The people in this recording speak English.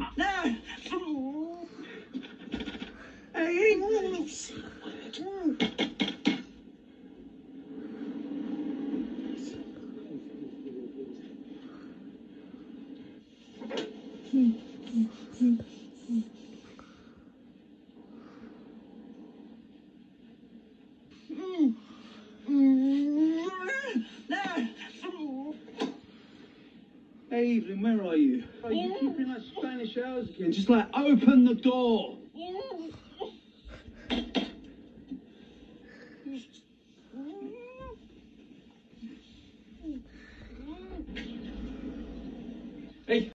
No. Hey, Evelyn, where are you? Are you keeping that Spanish hours again. Just like, open the door. Hey.